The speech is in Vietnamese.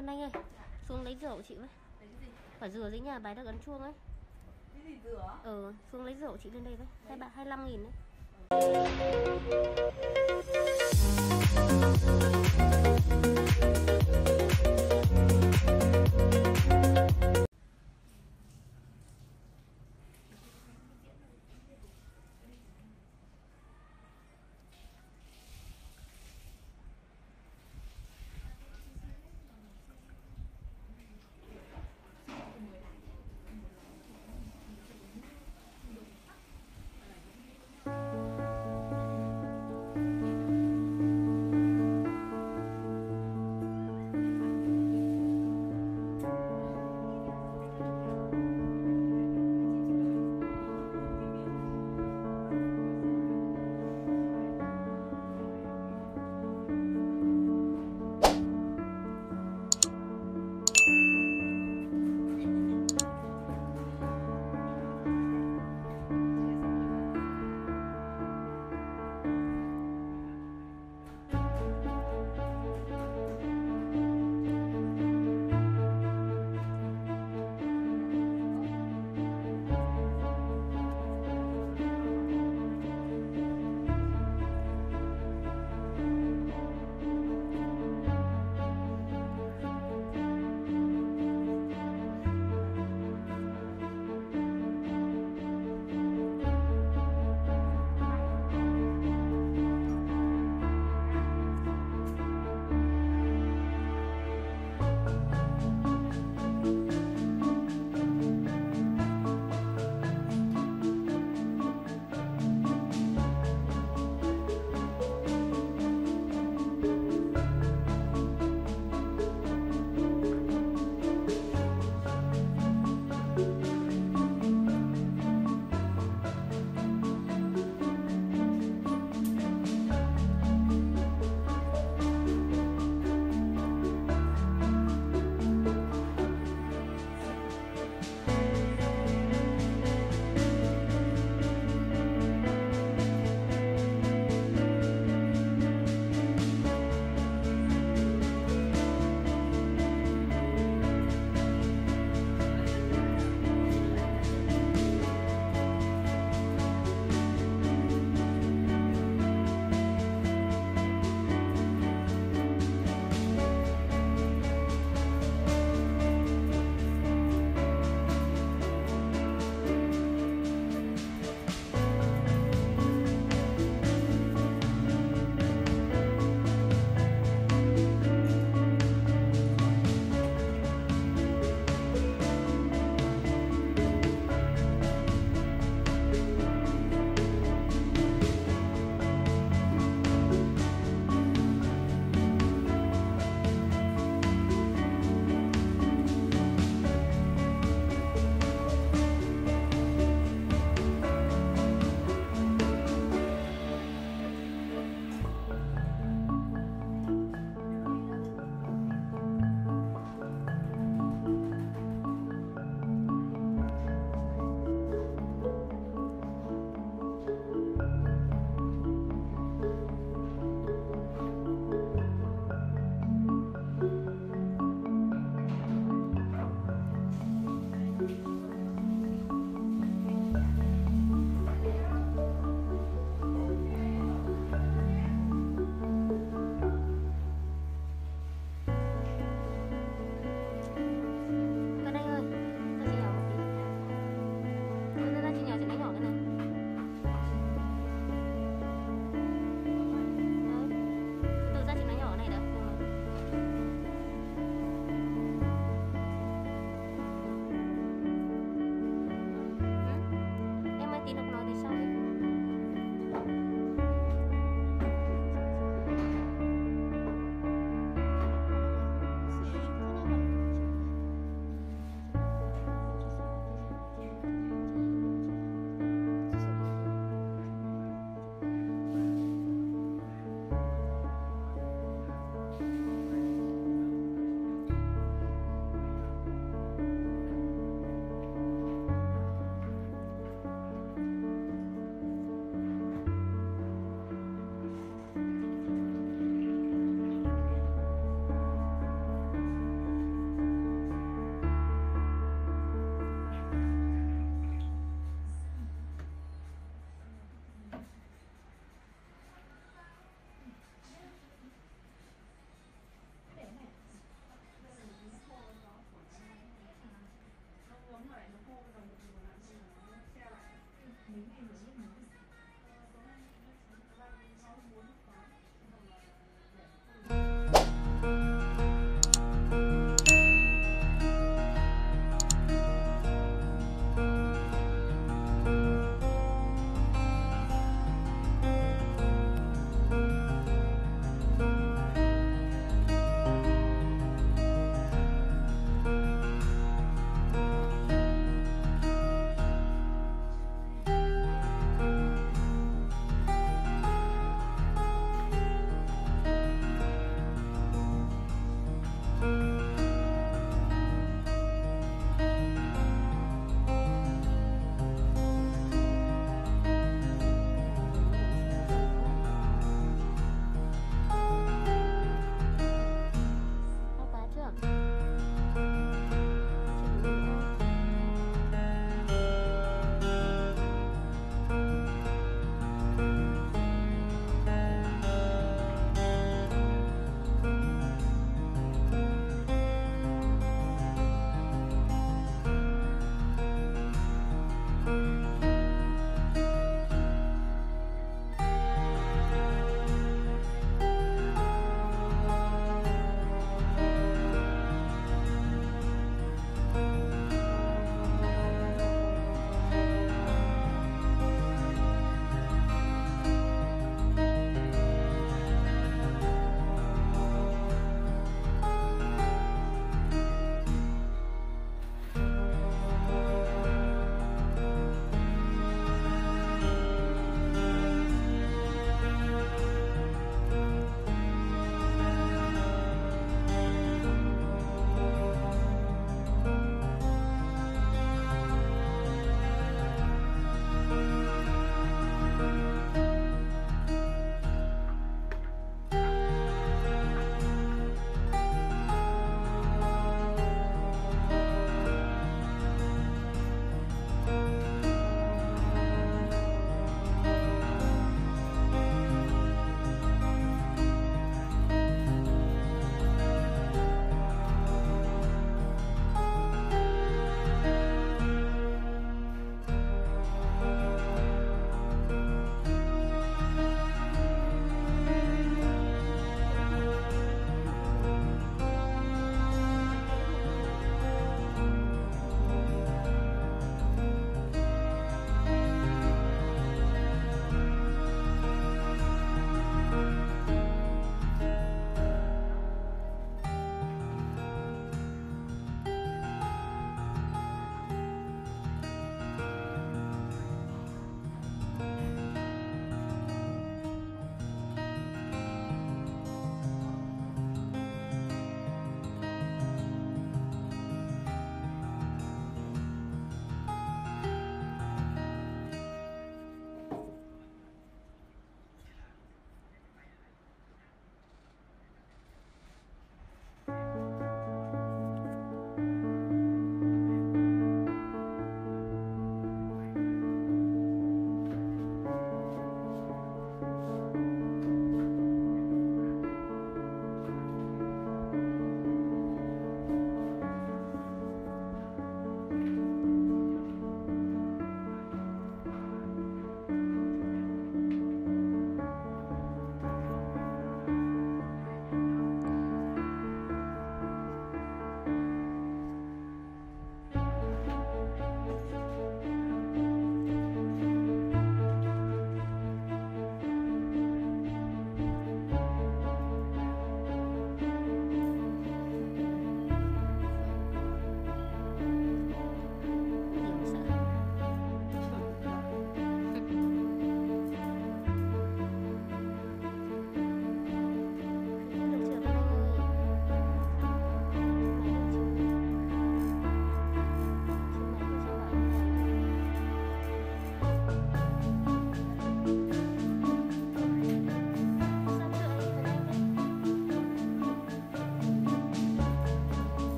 Vân Anh ơi, xuống lấy rượu chị với. Lấy cái gì? Quả dừa dưới nhà bài đang gắn chuông ấy. Cái gì dừa? Ờ, ừ, xuống lấy rượu chị lên đây với. Hai bạn 25 nghìn đấy. Ừ.